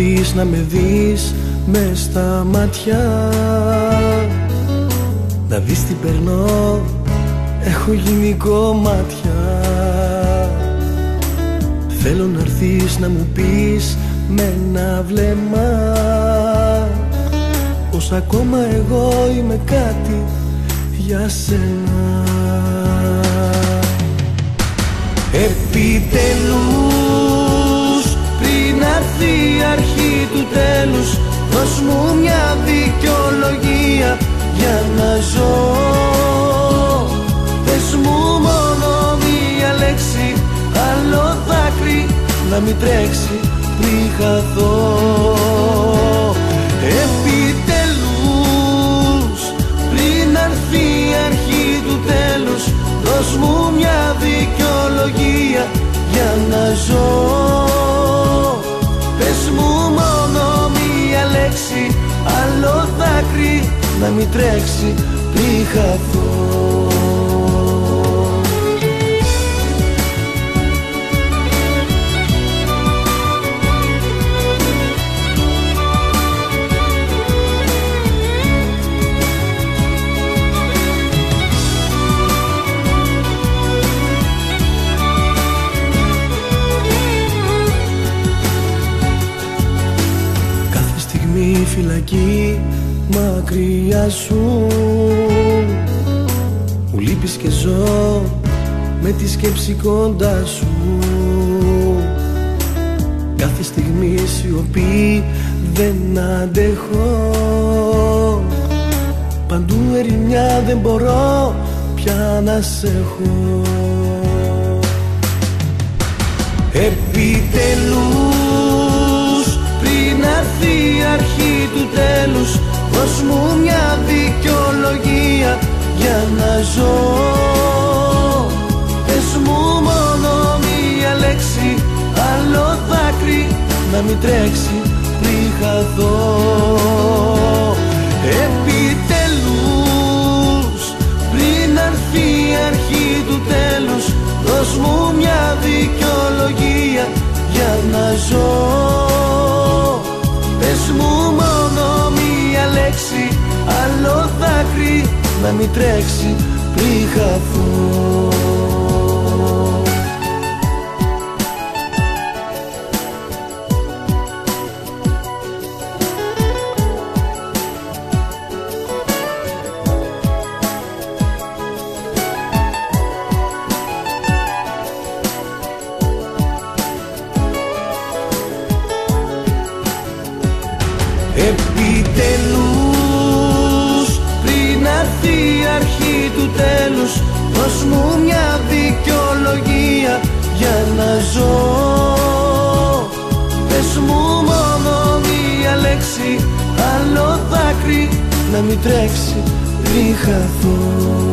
Θέλω να έρθεις να με δεις μες στα μάτια. Να δεις τι περνώ, έχω γίνει κομμάτια. Θέλω να έρθεις να μου πεις με ένα βλέμμα. Πως ακόμα εγώ είμαι κάτι για σένα. Επιτελούς του τέλους. Δώσ' μου μια δικαιολογία για να ζω. Πες μου μόνο μια λέξη άλλο δάκρυ να μην τρέξει πριν χαθώ να μην τρέξει πριν χαθώ Κάθε στιγμή φυλακή μακριά σου. Μου λείπεις και ζω με τη σκέψη κοντά σου. Κάθε στιγμή σιωπή δεν αντέχω. Παντού ερημιά δεν μπορώ πια να σε έχω. Επιτελούς για να ζω. Πες μου μόνο μια λέξη άλλο δάκρυ να μην τρέξει πριν χαθώ. Επιτελούς πριν έρθει η αρχή του τέλους Δώσ' μου μια δικαιολογία για να ζω να μην τρέξει πριν χαθώ του τέλους. Δώσ' μου μια δικαιολογία για να ζω. Πες μου μόνο μία λέξη άλλο δάκρυ να μην τρέξει πριν χαθώ